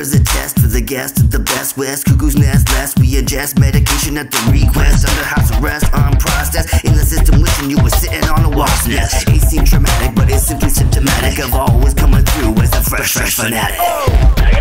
is a test for the guest of the best west. Cuckoo's nest last. We adjust medication at the request. Under house arrest, on process In the system, wishing you were sitting on a wasp nest. It seem traumatic, but it's simply symptomatic of always coming through as a fresh, fresh fanatic. Oh!